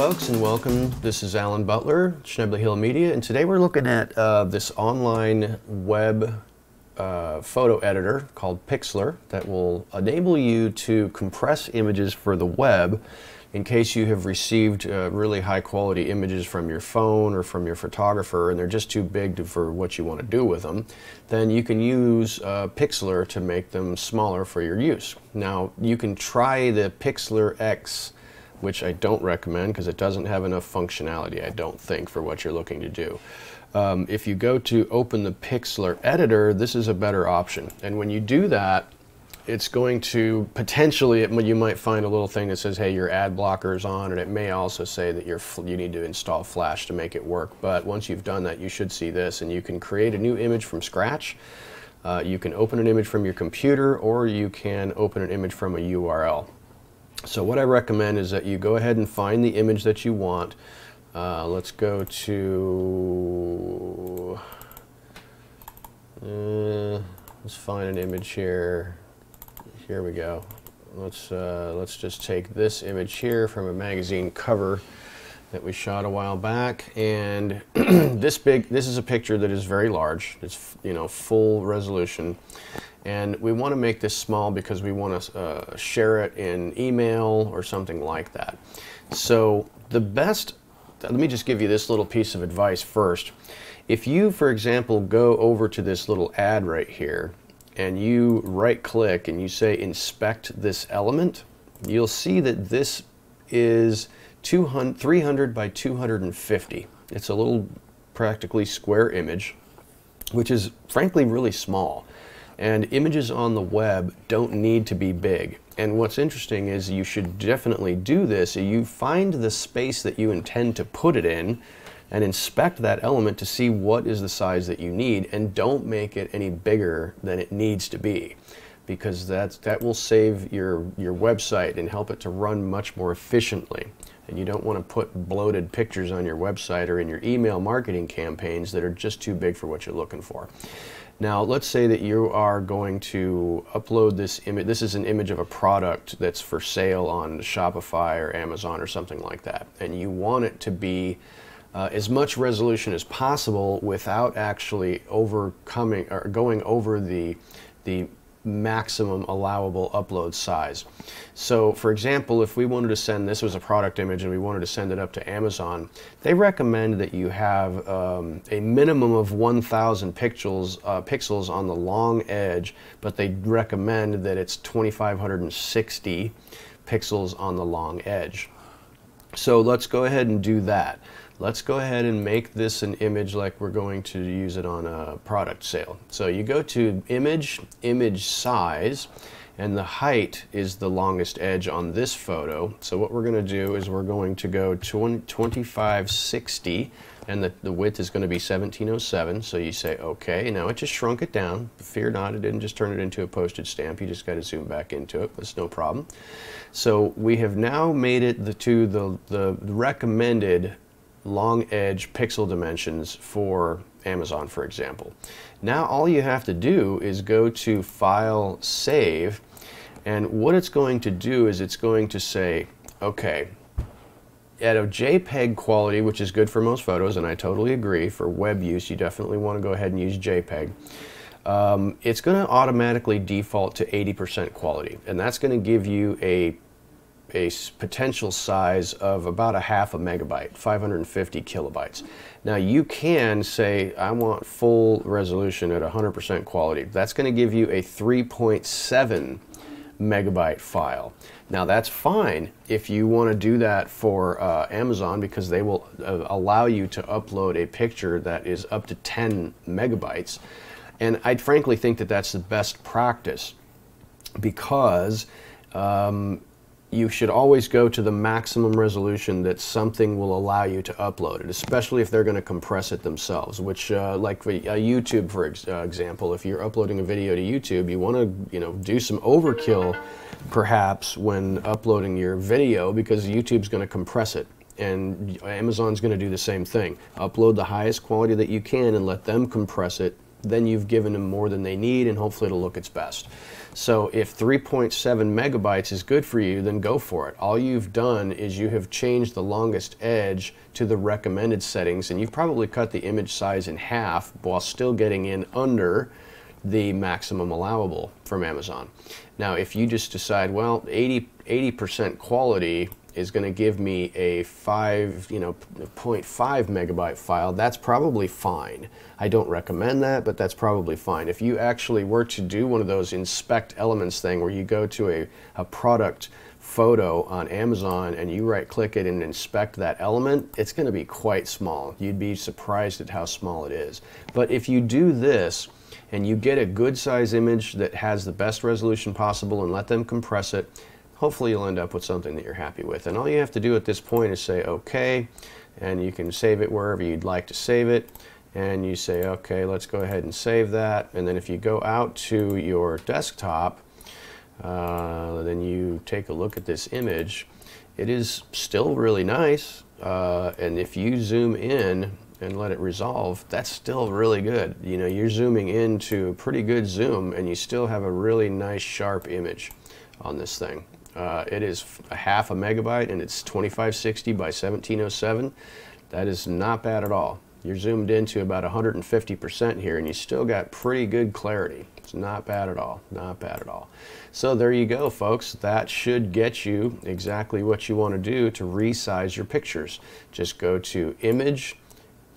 folks, and welcome. This is Alan Butler, Schnebly Hill Media, and today we're looking at uh, this online web uh, photo editor called Pixlr that will enable you to compress images for the web in case you have received uh, really high quality images from your phone or from your photographer and they're just too big to, for what you want to do with them, then you can use uh, Pixlr to make them smaller for your use. Now, you can try the Pixlr X which I don't recommend because it doesn't have enough functionality, I don't think, for what you're looking to do. Um, if you go to open the Pixlr editor, this is a better option. And when you do that, it's going to potentially, you might find a little thing that says, hey, your ad blocker is on, and it may also say that you're, you need to install Flash to make it work. But once you've done that, you should see this, and you can create a new image from scratch. Uh, you can open an image from your computer, or you can open an image from a URL. So what I recommend is that you go ahead and find the image that you want. Uh, let's go to, uh, let's find an image here. Here we go. Let's, uh, let's just take this image here from a magazine cover that we shot a while back and this big this is a picture that is very large it's you know full resolution and we want to make this small because we want to uh, share it in email or something like that. So the best, let me just give you this little piece of advice first. If you, for example, go over to this little ad right here and you right click and you say inspect this element, you'll see that this is 200, 300 by 250. It's a little practically square image, which is frankly really small. And images on the web don't need to be big. And what's interesting is you should definitely do this. You find the space that you intend to put it in and inspect that element to see what is the size that you need and don't make it any bigger than it needs to be because that's, that will save your, your website and help it to run much more efficiently. And you don't want to put bloated pictures on your website or in your email marketing campaigns that are just too big for what you're looking for. Now, let's say that you are going to upload this image. This is an image of a product that's for sale on Shopify or Amazon or something like that. And you want it to be uh, as much resolution as possible without actually overcoming or going over the, the maximum allowable upload size. So for example, if we wanted to send, this was a product image and we wanted to send it up to Amazon, they recommend that you have um, a minimum of 1,000 pixels, uh, pixels on the long edge, but they recommend that it's 2,560 pixels on the long edge. So let's go ahead and do that let's go ahead and make this an image like we're going to use it on a product sale. So you go to image, image size, and the height is the longest edge on this photo. So what we're going to do is we're going to go 2560 and the, the width is going to be 1707 so you say okay now it just shrunk it down. Fear not it didn't just turn it into a postage stamp. You just got to zoom back into it. That's no problem. So we have now made it the, to the, the recommended long edge pixel dimensions for Amazon, for example. Now all you have to do is go to File, Save, and what it's going to do is it's going to say, okay, at a JPEG quality, which is good for most photos, and I totally agree, for web use, you definitely want to go ahead and use JPEG. Um, it's going to automatically default to 80% quality, and that's going to give you a a potential size of about a half a megabyte, 550 kilobytes. Now you can say, I want full resolution at 100% quality. That's going to give you a 3.7 megabyte file. Now that's fine if you want to do that for uh, Amazon because they will uh, allow you to upload a picture that is up to 10 megabytes. And I frankly think that that's the best practice because um, you should always go to the maximum resolution that something will allow you to upload it, especially if they're going to compress it themselves, which uh, like for, uh, YouTube, for ex uh, example, if you're uploading a video to YouTube, you want to you know, do some overkill perhaps when uploading your video because YouTube's going to compress it and Amazon's going to do the same thing. Upload the highest quality that you can and let them compress it then you've given them more than they need and hopefully it'll look its best. So if 3.7 megabytes is good for you, then go for it. All you've done is you have changed the longest edge to the recommended settings and you've probably cut the image size in half while still getting in under the maximum allowable from Amazon. Now, if you just decide, well, 80, 80% quality is going to give me a 5, you know, 0.5 megabyte file, that's probably fine. I don't recommend that, but that's probably fine. If you actually were to do one of those inspect elements thing where you go to a, a product photo on Amazon and you right click it and inspect that element, it's going to be quite small. You'd be surprised at how small it is. But if you do this, and you get a good size image that has the best resolution possible and let them compress it, hopefully you'll end up with something that you're happy with. And all you have to do at this point is say OK, and you can save it wherever you'd like to save it. And you say, OK, let's go ahead and save that. And then if you go out to your desktop, uh, then you take a look at this image. It is still really nice. Uh, and if you zoom in and let it resolve, that's still really good. You know, you're zooming into a pretty good zoom and you still have a really nice sharp image on this thing. Uh, it is a half a megabyte and it's 2560 by 1707. That is not bad at all. You're zoomed into about 150% here and you still got pretty good clarity. It's not bad at all, not bad at all. So there you go folks, that should get you exactly what you want to do to resize your pictures. Just go to image,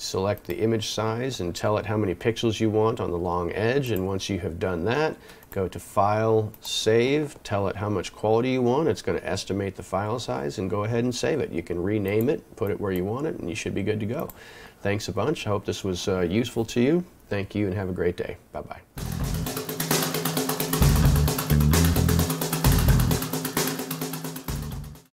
select the image size and tell it how many pixels you want on the long edge and once you have done that go to file save tell it how much quality you want it's going to estimate the file size and go ahead and save it. You can rename it put it where you want it and you should be good to go. Thanks a bunch. I hope this was uh, useful to you. Thank you and have a great day. Bye bye